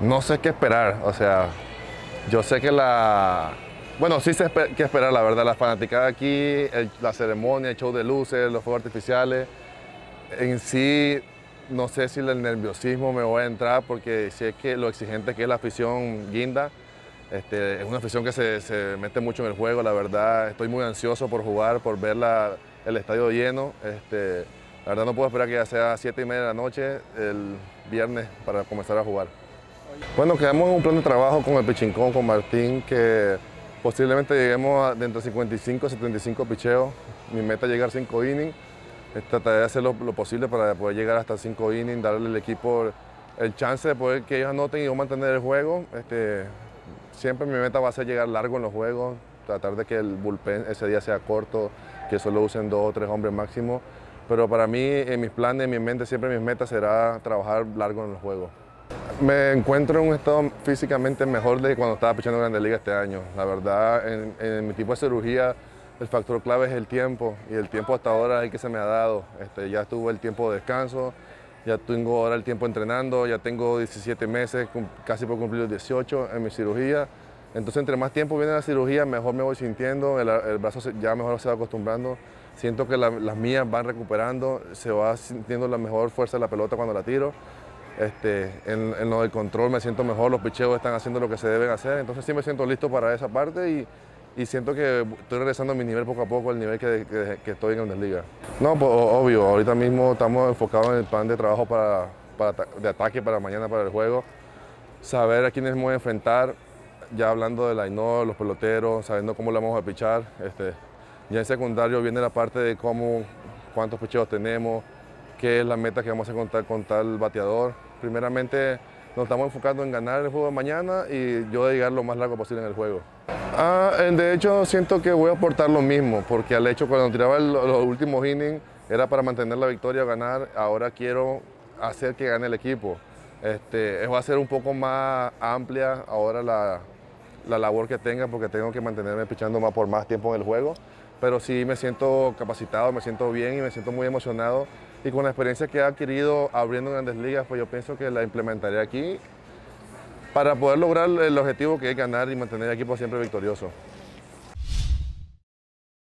No sé qué esperar, o sea, yo sé que la... Bueno, sí sé qué esperar, la verdad, la fanaticada aquí, la ceremonia, el show de luces, los fuegos artificiales, en sí no sé si el nerviosismo me va a entrar porque es que lo exigente que es la afición guinda, este, es una afición que se, mete mucho en el juego, la verdad estoy muy ansioso por jugar, por ver el estadio lleno. Este, la verdad no puedo esperar que ya sea 7 y media de la noche el viernes para comenzar a jugar. Bueno, quedamos en un plan de trabajo con el Pichincón, con Martín, que posiblemente lleguemos a, de entre 55 y 75 picheos. Mi meta es llegar a 5 innings trataré de hacer lo, posible para poder llegar hasta 5 innings, darle al equipo el chance de poder que ellos anoten y yo mantener el juego. Este, siempre mi meta va a ser llegar largo en los juegos, tratar de que el bullpen ese día sea corto, que solo usen dos o tres hombres máximo. Pero para mí, en mis planes, en mi mente, siempre mis metas será trabajar largo en los juegos. Me encuentro en un estado físicamente mejor de cuando estaba pichando Grande Liga este año. La verdad, en, en mi tipo de cirugía el factor clave es el tiempo y el tiempo hasta ahora es el que se me ha dado. Este, ya tuve el tiempo de descanso, ya tengo ahora el tiempo entrenando, ya tengo 17 meses, casi por cumplir los 18 en mi cirugía. Entonces, entre más tiempo viene la cirugía, mejor me voy sintiendo, el, brazo ya mejor se va acostumbrando. Siento que las mías van recuperando, se va sintiendo la mejor fuerza de la pelota cuando la tiro. Este, en, lo del control me siento mejor, los picheos están haciendo lo que se deben hacer, entonces sí me siento listo para esa parte y, siento que estoy regresando a mi nivel poco a poco, al nivel que, estoy en Grandes Ligas. No, pues obvio, ahorita mismo estamos enfocados en el plan de trabajo para, de ataque para mañana, para el juego. Saber a quiénes vamos a enfrentar, ya hablando del Ainor, los peloteros, sabiendo cómo le vamos a pichar. Este, ya en secundario viene la parte de cómo, cuántos picheos tenemos, qué es la meta que vamos a contar con tal bateador. Primeramente nos estamos enfocando en ganar el juego de mañana y yo de llegar lo más largo posible en el juego. Ah, de hecho, siento que voy a aportar lo mismo, porque al hecho cuando tiraba los últimos innings era para mantener la victoria o ganar, ahora quiero hacer que gane el equipo. Este, va a ser un poco más amplia ahora la, la labor que tenga, porque tengo que mantenerme pichando más por más tiempo en el juego, pero sí me siento capacitado, me siento bien y me siento muy emocionado y con la experiencia que he adquirido abriendo grandes ligas, pues yo pienso que la implementaré aquí para poder lograr el objetivo que es ganar y mantener el equipo siempre victorioso.